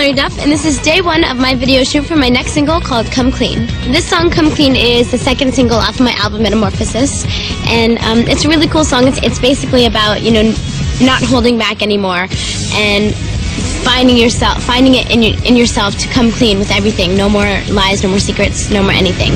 Hilary Duff, and this is day one of my video shoot for my next single called Come Clean. This song, Come Clean, is the second single off of my album Metamorphosis, and um, it's a really cool song. It's, it's basically about, you know, not holding back anymore and finding yourself, finding it in, your, in yourself to come clean with everything. No more lies, no more secrets, no more anything.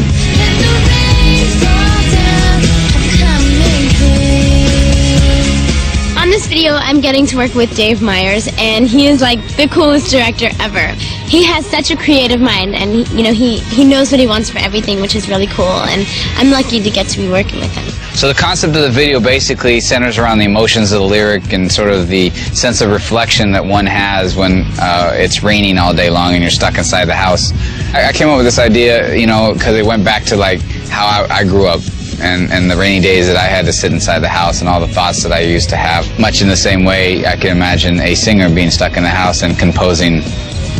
Video, I'm getting to work with Dave Meyers, and he is like the coolest director ever. He has such a creative mind, and you know he he knows what he wants for everything, which is really cool. And I'm lucky to get to be working with him. So the concept of the video basically centers around the emotions of the lyric and sort of the sense of reflection that one has when uh, it's raining all day long and you're stuck inside the house. I, I came up with this idea, you know, because it went back to like how I, I grew up and, and the rainy days that I had to sit inside the house and all the thoughts that I used to have. Much in the same way, I can imagine a singer being stuck in the house and composing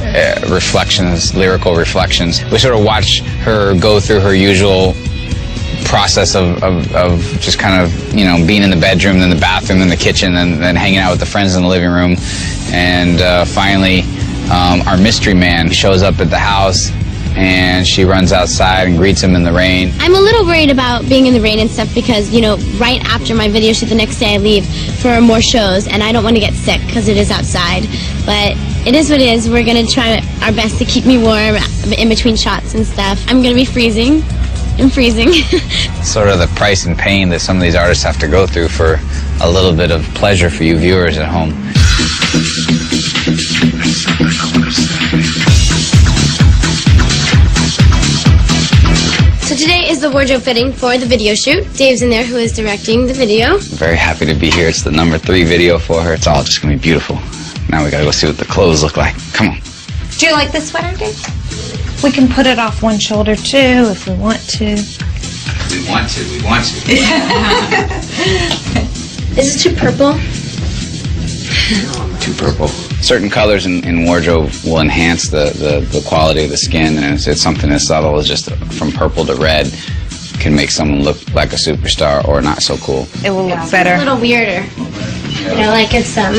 uh, reflections, lyrical reflections. We sort of watch her go through her usual process of, of, of, just kind of, you know, being in the bedroom, then the bathroom, then the kitchen, and then hanging out with the friends in the living room. And uh, finally, um, our mystery man shows up at the house and she runs outside and greets him in the rain. I'm a little worried about being in the rain and stuff because, you know, right after my video shoot the next day I leave for more shows and I don't want to get sick because it is outside. But it is what it is. We're going to try our best to keep me warm in between shots and stuff. I'm going to be freezing. I'm freezing. sort of the price and pain that some of these artists have to go through for a little bit of pleasure for you viewers at home. The wardrobe fitting for the video shoot. Dave's in there who is directing the video. Very happy to be here. It's the number three video for her. It's all just gonna be beautiful. Now we gotta go see what the clothes look like. Come on. Do you like this sweater, Dave? We can put it off one shoulder too if we want to. We want to, we want to. Is it too purple? too purple. Certain colors in, in wardrobe will enhance the, the, the, quality of the skin, and it's, it's something as subtle as just from purple to red can make someone look like a superstar or not so cool. It will look better. a little weirder. You know, like it's um.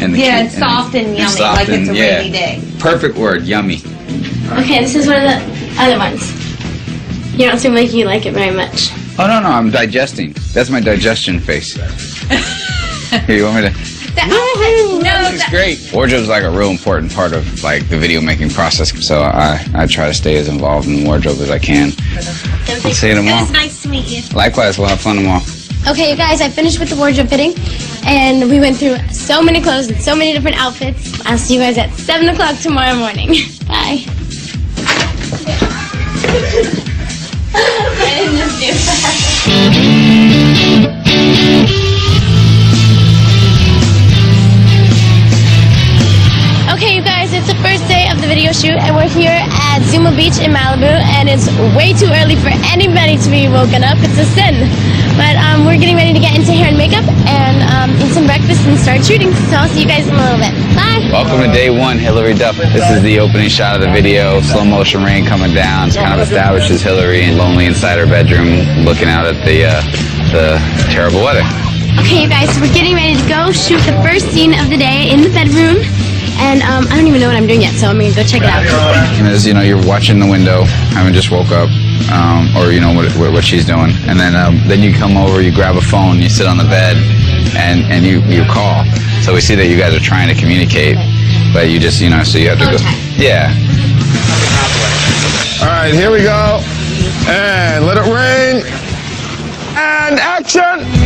And yeah, it's soft and, and yummy, soft like and, it's a yeah, rainy day. Perfect word, yummy. Okay, this is one of the other ones. You don't seem like you like it very much. Oh no no, I'm digesting. That's my digestion face. Here, you want me to? That, no, this is great. Wardrobe's like a real important part of like the video making process. So I, I try to stay as involved in wardrobe as I can. Let's see you tomorrow. It was nice to meet you. Likewise, we'll have fun tomorrow. Okay, you guys, I finished with the wardrobe fitting, and we went through so many clothes and so many different outfits. I'll see you guys at 7 o'clock tomorrow morning. Bye. I didn't just do that. Video shoot, and we're here at Zuma Beach in Malibu, and it's way too early for anybody to be woken up. It's a sin. But um, we're getting ready to get into hair and makeup and um, eat some breakfast and start shooting. So I'll see you guys in a little bit. Bye. Welcome to day one, Hilary Duff. This is the opening shot of the video. Slow motion rain coming down. It kind of establishes Hilary and lonely inside her bedroom, looking out at the uh, the terrible weather. Okay, you guys, so we're getting ready to go shoot the first scene of the day in the bedroom. And um, I don't even know what I'm doing yet, so I'm gonna go check it out. And as you know, you're watching the window, having just woke up, um, or you know what, what she's doing, and then um, then you come over, you grab a phone, you sit on the bed, and and you you call. So we see that you guys are trying to communicate, but you just you know, so you have to go. Yeah. All right, here we go, and let it rain, and action.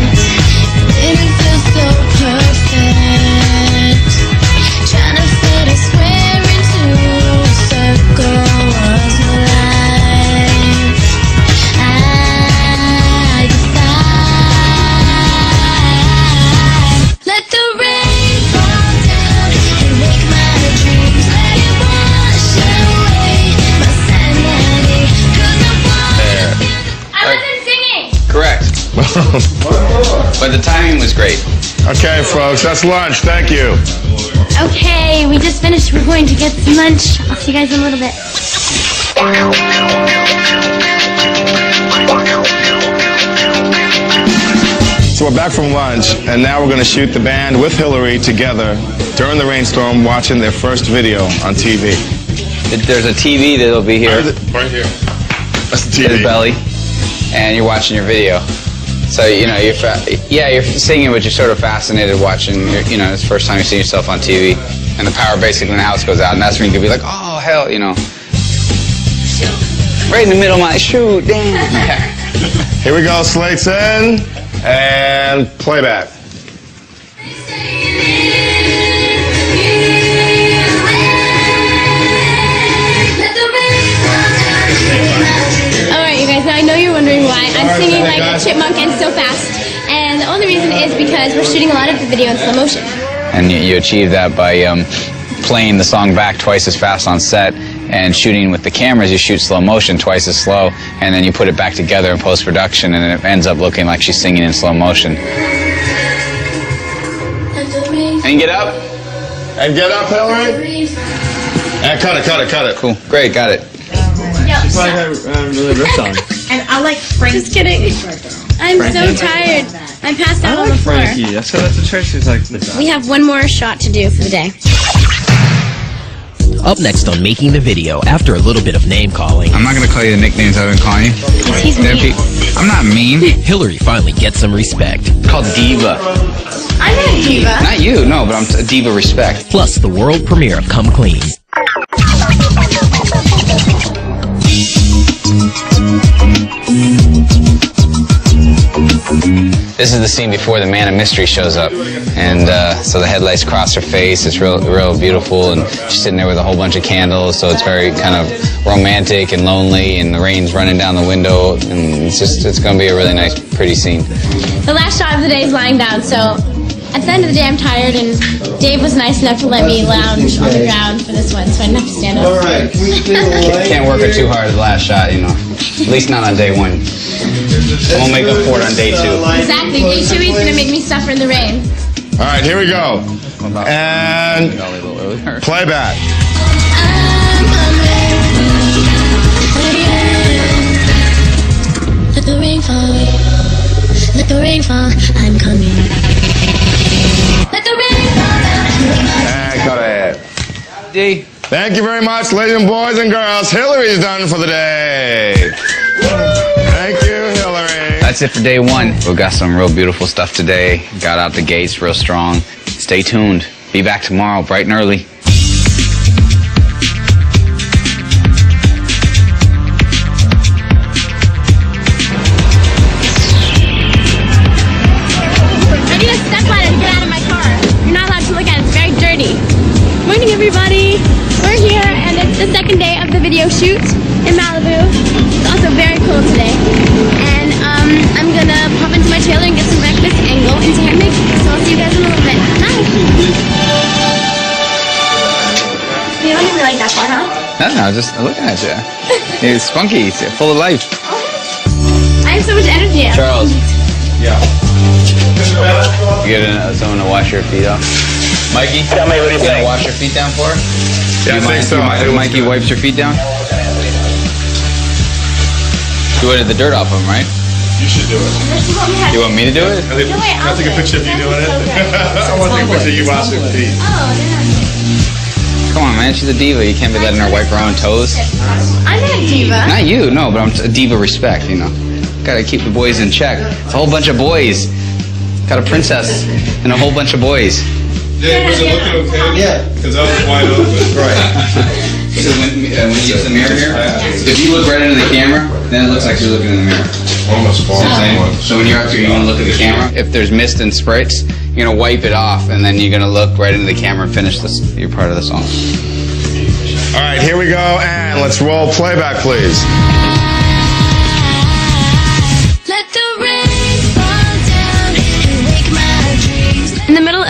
But the timing was great. Okay, folks, that's lunch. Thank you. Okay, we just finished. We're going to get some lunch. I'll see you guys in a little bit. So we're back from lunch, and now we're going to shoot the band with Hilary together during the rainstorm watching their first video on TV. There's a TV that'll be here. Right here. That's the his TV. belly, and you're watching your video. So you know you're fa- yeah you're singing, but you're sort of fascinated watching. You know, it's the first time you see yourself on TV, and the power basically in the house goes out, and that's when you can be like, oh hell, you know, right in the middle of my shoot, damn. Here we go, slates in, and playback. Chipmunk and so fast, and the only reason is because we're shooting a lot of the video in slow motion. and you, you achieve that by um, playing the song back twice as fast on set and shooting with the cameras you shoot slow motion twice as slow and then you put it back together in post production and it ends up looking like she's singing in slow motion and get up And get up, Hilary. And cut it, cut it, cut it. cool great got it And I like Frankie. Just kidding. I'm so tired. I'm passed out on the floor. Frankie. I said that to church. She's like, We have one more shot to do for the day. Up next on Making the Video, after a little bit of name calling, i'm not going to call you the nicknames i've been calling you He's mean. pe- i'm not mean Hillary finally gets some respect. it's called diva I'm not a diva. not you no but i'm t- diva respect Plus, the world premiere of Come Clean. This is the scene before the man of mystery shows up, and uh, so the headlights cross her face. It's real, real beautiful, and she's sitting there with a whole bunch of candles. So it's very kind of romantic and lonely, and the rain's running down the window, and it's just it's going to be a really nice, pretty scene. The last shot of the day is lying down, so at the end of the day I'm tired and Dave was nice enough to let me lounge on the ground for this one, so I didn't have to stand up. All right, Can't work her too hard at the last shot, you know. At least not on day one. I won't make up for it on day two. Exactly, day two he's gonna make me suffer in the rain. All right, here we go. And playback. Let the rain fall. Let the rain fall. I'm coming. D. Thank you very much, ladies and boys and girls. Hilary's done for the day. Thank you, Hilary. That's it for day one. We got some real beautiful stuff today. Got out the gates real strong. Stay tuned. Be back tomorrow, bright and early. Video shoot in Malibu. It's also very cool today. And um, I'm gonna pop into my trailer and get some breakfast and go into hair and makeup. So I'll see you guys in a little bit. Bye. You don't even like that part, huh? No, no, just looking at you. It's funky, it's full of life. I have so much energy. Charles. Yeah. You get someone to wash your feet off? Mikey? Yeah, Mike, what do you gonna wash your feet down for her? Yeah, I you mind, think so. you mind if It was Mikey good. wipes your feet down? You wanted the dirt off of them, right? You should do it. You want me to do it? No, wait, I'll take a picture of you doing it. Okay. I want to take a picture of you washing your feet. Oh, yeah. Come on, man, she's a diva. You can't be letting her wipe her own toes. I'm not a diva. Not you, no, but I'm a diva respect, you know. Gotta keep the boys in check. It's a whole bunch of boys. Got a princess and a whole bunch of boys. Yeah, was it looking okay? Yeah. Because I was wide open. Right. So when, uh, when you use the mirror here, if you look right into the camera, then it looks like you're looking in the mirror. Almost fall. So when you're up here, you want to look at the camera. If there's mist and sprites, you're gonna wipe it off, and then you're gonna look right into the camera and finish this. Your part of the song. All right, here we go, and let's roll playback, please.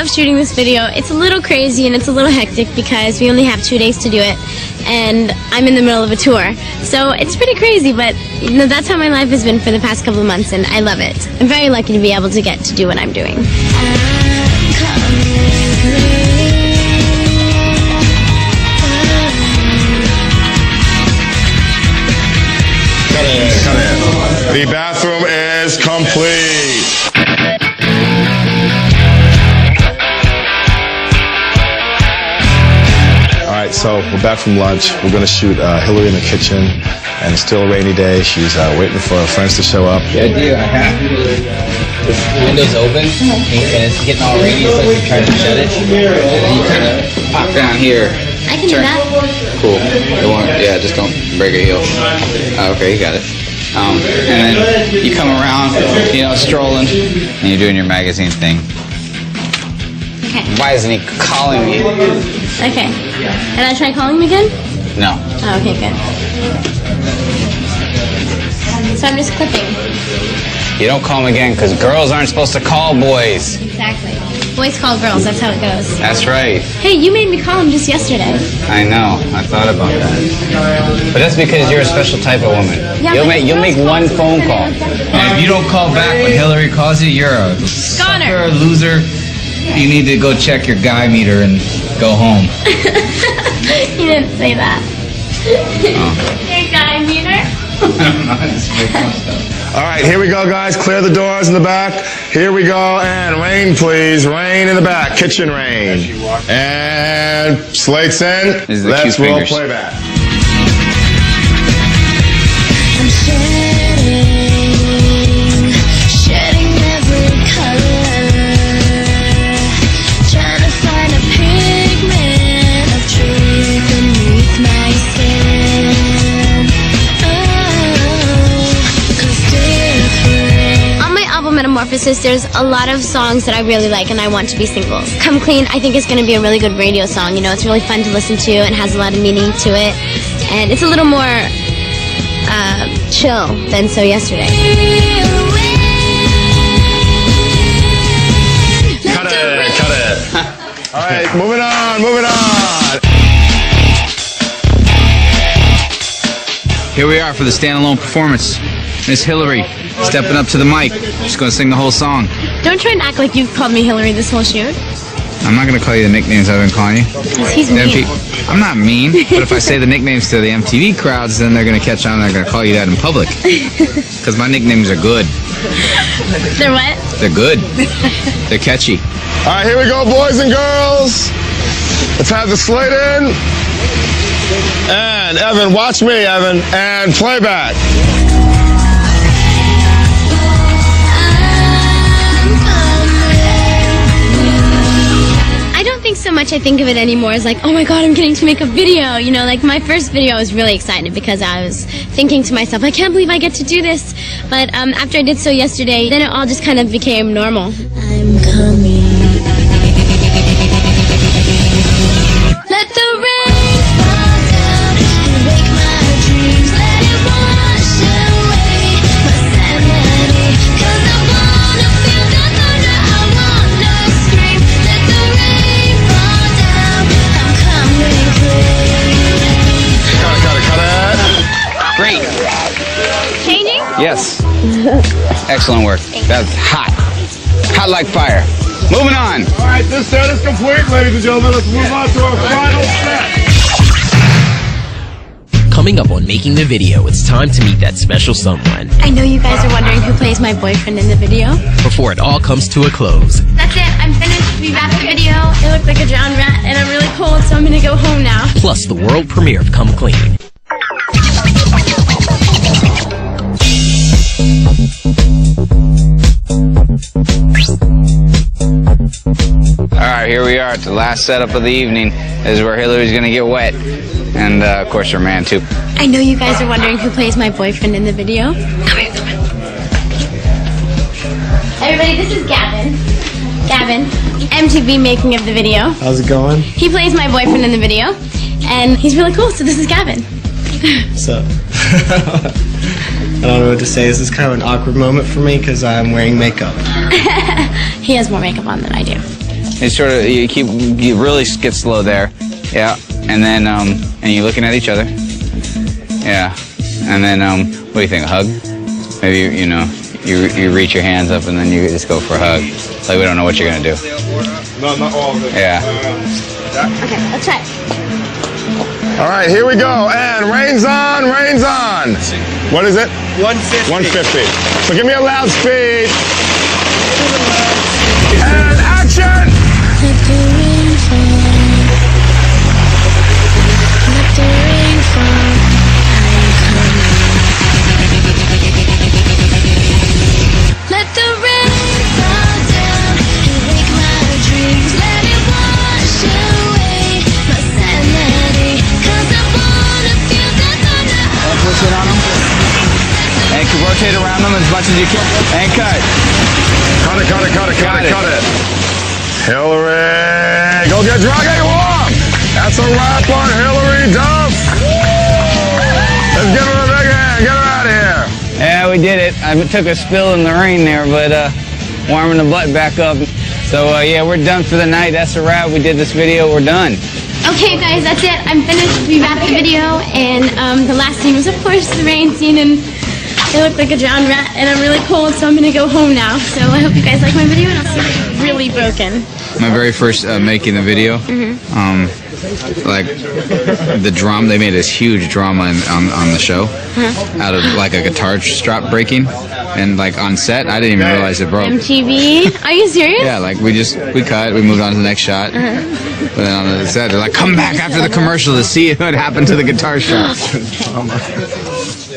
Shooting this video, it's a little crazy and it's a little hectic because we only have two days to do it, and I'm in the middle of a tour. So it's pretty crazy, but you know that's how my life has been for the past couple of months, and I love it. I'm very lucky to be able to get to do what I'm doing. The bathroom is complete. So we're back from lunch. We're gonna shoot uh, Hilary in the kitchen, and it's still a rainy day. She's uh, waiting for her friends to show up. The idea I have is the window's open and it's getting all rainy, so you try to shut it, and then you kind of pop down here. I can do that. Cool. It won't, yeah, just don't break a heel. Oh, okay, you got it. Um, and then you come around, you know, strolling, and you're doing your magazine thing. Okay. Why isn't he calling me? Okay. And I try calling him again? No. Oh, okay, good. So I'm just clipping. You don't call him again because girls aren't supposed to call boys. Exactly. Boys call girls, that's how it goes. That's right. Hey, you made me call him just yesterday. I know. I thought about that. But that's because you're a special type of woman. Yeah, you'll make you'll make one phone call. I And if you don't call back when Hilary calls you, you're a Goner. sucker, loser. You need to go check your guy meter and go home. He didn't say that. Oh. Your guy meter? All right, here we go, guys. Clear the doors in the back. Here we go, and rain, please. Rain in the back. Kitchen rain. And slates in. This is the Let's roll playback. Album Metamorphosis, there's a lot of songs that I really like and I want to be singles. Come Clean, I think is going to be a really good radio song. You know, it's really fun to listen to and has a lot of meaning to it. And it's a little more uh, chill than So Yesterday. Cut it, cut it. All right, moving on, moving on. Here we are for the standalone performance. Miss Hilary stepping up to the mic. She's going to sing the whole song. Don't try and act like you've called me Hilary this whole shoot. I'm not going to call you the nicknames I've been calling you. 'cause he's The mean. MP I'm not mean, but if I say the nicknames to the MTV crowds, then they're going to catch on and they're going to call you that in public. Because my nicknames are good. They're what? They're good. They're catchy. All right, here we go, boys and girls. Let's have the slate in. And Evan, watch me, Evan, and playback. So much I think of it anymore as like, oh my god, I'm getting to make a video. You know, like my first video, I was really excited because I was thinking to myself, I can't believe I get to do this. But um, after I did so yesterday, then it all just kind of became normal. I'm coming. Yes. Excellent work. That's hot. Hot like fire. Moving on. All right, this set is complete, ladies and gentlemen. Let's move on to our final set. Coming up on Making the Video, it's time to meet that special someone I know you guys are wondering who plays my boyfriend in the video. before it all comes to a close. That's it. I'm finished. We wrapped the video. It looked like a drowned rat, and I'm really cold, so I'm gonna go home now. Plus the world premiere of Come Clean. Here we are at the last setup of the evening. This is where Hilary's gonna get wet, and uh, of course her man too. I know you guys are wondering who plays my boyfriend in the video. Come here, come here. Everybody, this is Gavin. Gavin, MTV making of the video. How's it going? He plays my boyfriend in the video, and he's really cool. So this is Gavin. So, I don't know what to say. This is kind of an awkward moment for me because I'm wearing makeup. He has more makeup on than I do. It's sort of you keep you really get slow there, yeah, and then um and you're looking at each other, yeah, and then um what do you think? A hug? Maybe you, you know you you reach your hands up and then you just go for a hug. Like we don't know what you're gonna do. No, not all of it. Yeah. Okay, let's try. All right, here we go. And rain's on, rain's on. What is it? 150. 150. So give me a loud speed. As much as you can. And cut. Cut it, cut it, cut it, cut Got it, it. cut it. Hilary, go get drunk, get warm. That's a wrap on Hilary Duff. Let's give her a big hand. Get her out of here. Yeah, we did it. I took a spill in the rain there, but uh, warming the butt back up. So uh, yeah, we're done for the night. That's a wrap. We did this video. We're done. Okay, guys, that's it. I'm finished. We wrapped the video, and um, the last scene was, of course, the rain scene, and I look like a drowned rat, and I'm really cold, so I'm gonna go home now. So I hope you guys like my video, and I'll see you really broken. My very first uh, making the video. Um, like the drum, they made this huge drama in, on on the show out of like a guitar strap breaking, and like on set, I didn't even realize it broke. MTV. Are you serious? Yeah, like we just we cut, we moved on to the next shot. But then on the set, they're like, "Come back after the commercial to see what happened to the guitar strap."